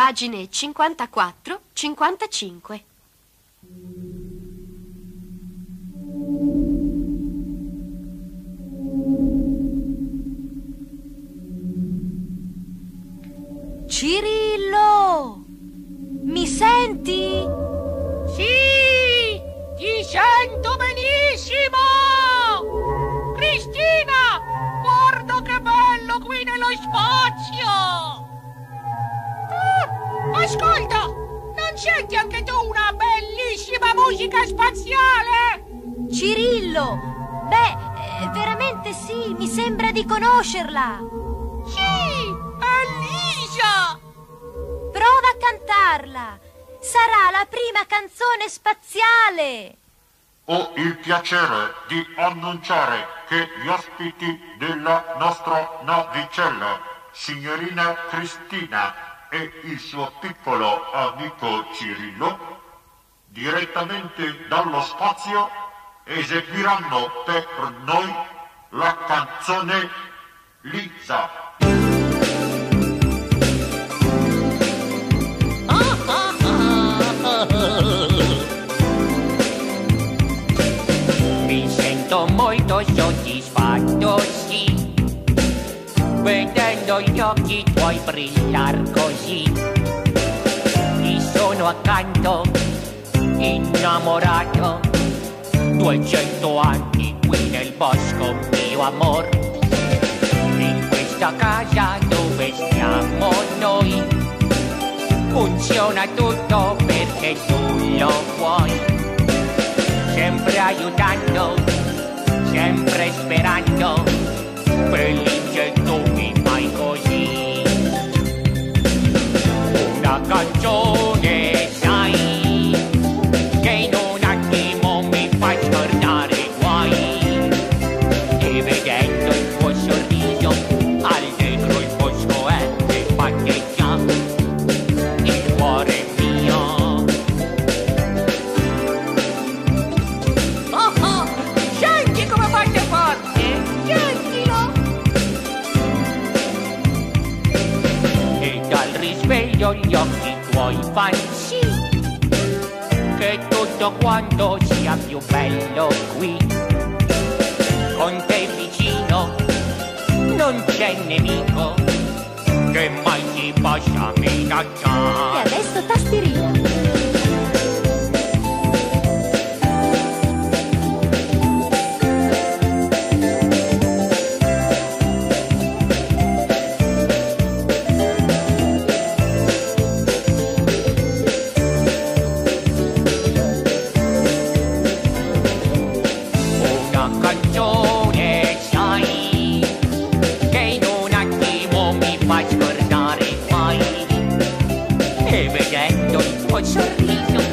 pagine 54-55. Cirillo! Mi senti? Sì, ti sento benissimo! Cristina, guarda che bello qui nello spazio! Ascolta, non senti anche tu una bellissima musica spaziale? Cirillo! Beh, eh, veramente sì, mi sembra di conoscerla. Sì, è Lisa! Prova a cantarla. Sarà la prima canzone spaziale. Ho il piacere di annunciare che gli ospiti della nostra navicella, signorina Cristina e il suo piccolo amico Cirillo, direttamente dallo spazio eseguiranno per noi la canzone Lisa. Vedendo gli occhi tuoi brillar così. Ti sono accanto, innamorato, duecento anni qui nel bosco, mio amor. In questa casa dove stiamo noi, funziona tutto perché tu lo vuoi sempre aiutando, sempre sperando, felice risveglio gli occhi tuoi fanno sì che tutto quanto sia più bello qui con te vicino non c'è nemico che mai ti possa E minacciare adesso tastierina. Don't touch me.